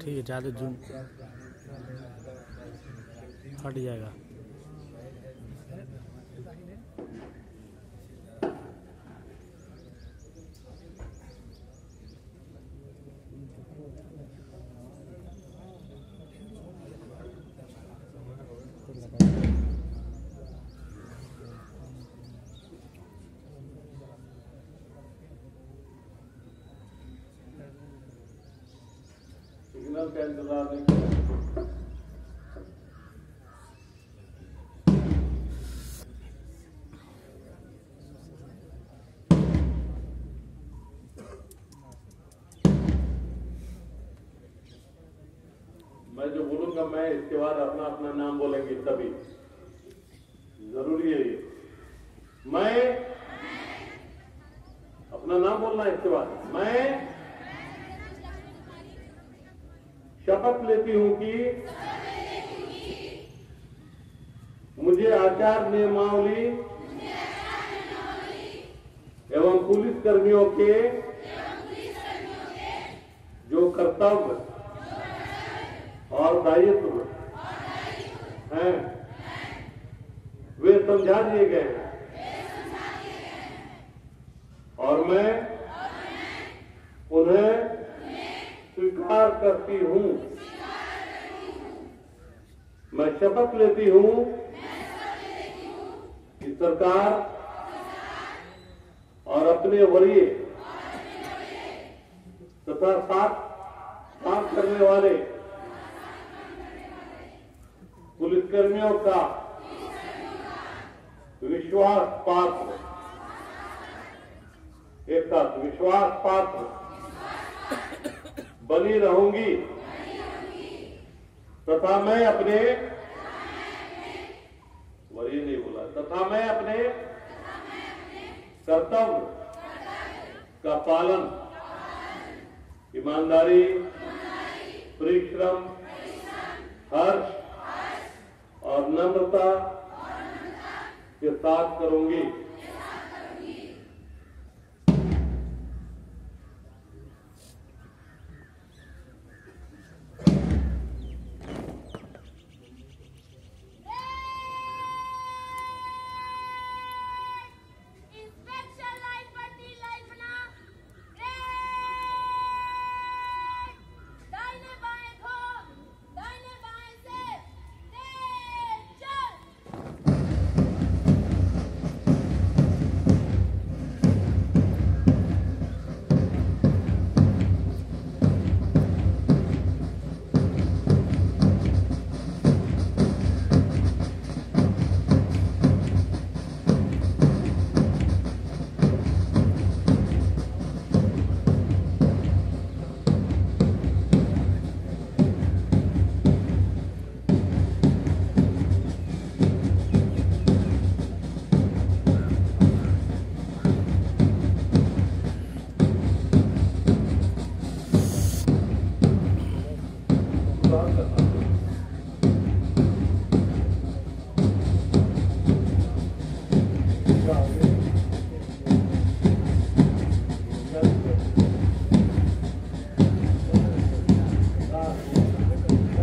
ठीक है ज़्यादा जूम हट जाएगा। सिग्नल का इंतज़ार नहीं करें मैं जो बोलूँगा, मैं इसके बाद अपना अपना नाम बोलेंगे सभी ज़रूरी है ये। मैं अपना नाम बोलना इसके बाद। मैं शपथ लेती हूँ कि मुझे आचार नियमावली एवं पुलिस कर्मियों के जो कर्तव्य और दायित्व हैं, वे समझा दिए गए हैं। और मैं उन्हें स्वीकार करती हूँ। मैं शपथ लेती हूँ कि सरकार और अपने वरीय तथा साथ काम करने वाले पुलिसकर्मियों का विश्वास पात्र एक साथ विश्वास पात्र बनी रहूँगी तथा मैं अपने वही नहीं बोला। तथा मैं अपने कर्तव्य का पालन, ईमानदारी, परिश्रम, हर्ष और नम्रता के साथ करूँगी। 不知道什么。